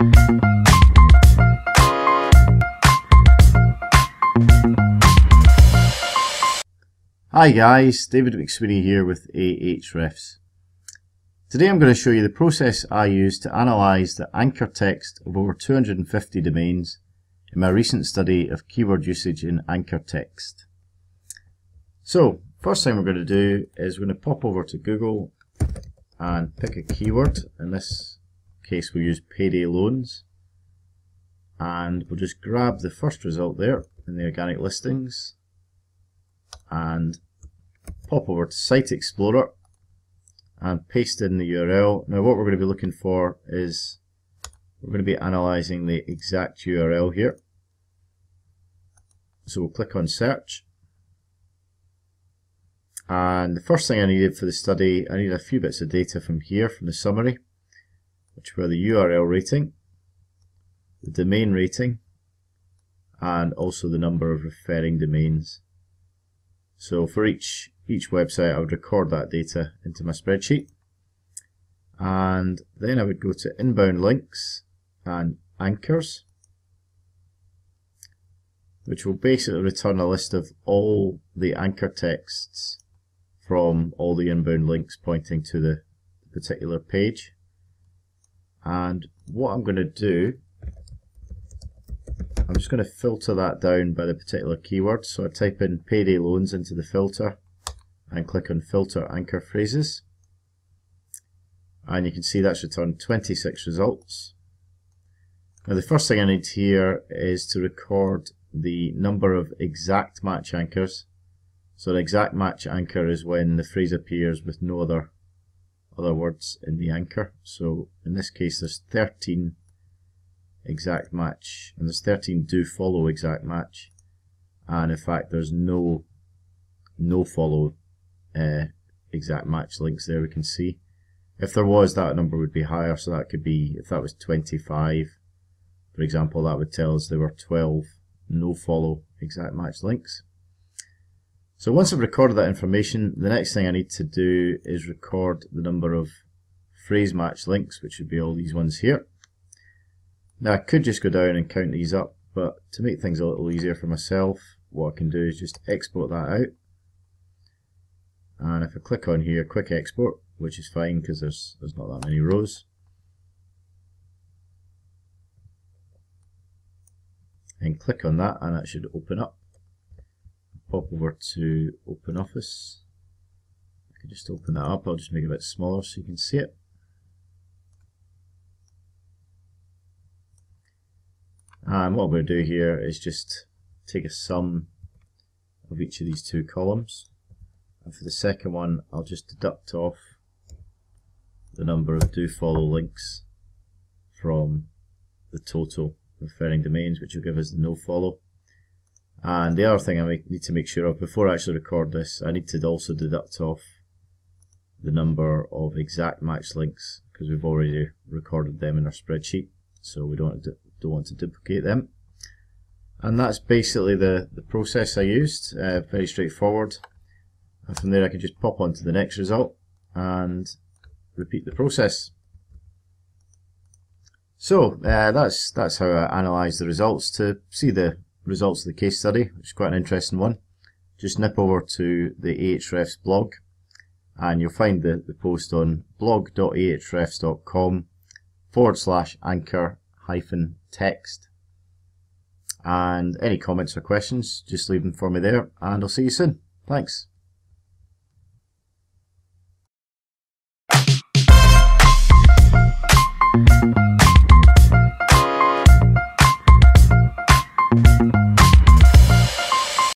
Hi guys, David McSweeney here with Ahrefs. Today I'm going to show you the process I use to analyse the anchor text of over 250 domains in my recent study of keyword usage in anchor text. So, first thing we're going to do is we're going to pop over to Google and pick a keyword. In this case we'll use payday loans and we'll just grab the first result there in the organic listings and pop over to Site Explorer and paste in the URL. Now what we're going to be looking for is we're going to be analysing the exact URL here. So we'll click on search and the first thing I needed for the study, I needed a few bits of data from here, from the summary, which were the URL rating, the domain rating, and also the number of referring domains. So for each, each website, I would record that data into my spreadsheet. And then I would go to inbound links and anchors, which will basically return a list of all the anchor texts from all the inbound links pointing to the particular page. And what I'm going to do I'm just going to filter that down by the particular keyword. So I type in payday loans into the filter and click on filter anchor phrases. And you can see that's returned 26 results. Now the first thing I need here is to record the number of exact match anchors. So an exact match anchor is when the phrase appears with no other other words in the anchor. So in this case there's 13 exact match and there's 13 do follow exact match. And in fact there's no no follow uh, exact match links there we can see. If there was that number would be higher so that could be if that was 25 for example that would tell us there were 12 no follow exact match links so once I've recorded that information the next thing I need to do is record the number of phrase match links which would be all these ones here now I could just go down and count these up, but to make things a little easier for myself, what I can do is just export that out. And if I click on here, quick export, which is fine because there's, there's not that many rows. And click on that and that should open up. Pop over to OpenOffice. I can just open that up, I'll just make it a bit smaller so you can see it. And what I'm going to do here is just take a sum of each of these two columns. And for the second one, I'll just deduct off the number of do follow links from the total referring domains, which will give us the no follow. And the other thing I need to make sure of before I actually record this, I need to also deduct off the number of exact match links because we've already recorded them in our spreadsheet. So we don't don't want to duplicate them. And that's basically the, the process I used, uh, very straightforward. And from there I can just pop on to the next result and repeat the process. So uh, that's that's how I analyse the results. To see the results of the case study, which is quite an interesting one, just nip over to the Ahrefs blog and you'll find the, the post on blog.ahrefs.com forward slash anchor hyphen text. And any comments or questions, just leave them for me there, and I'll see you soon. Thanks.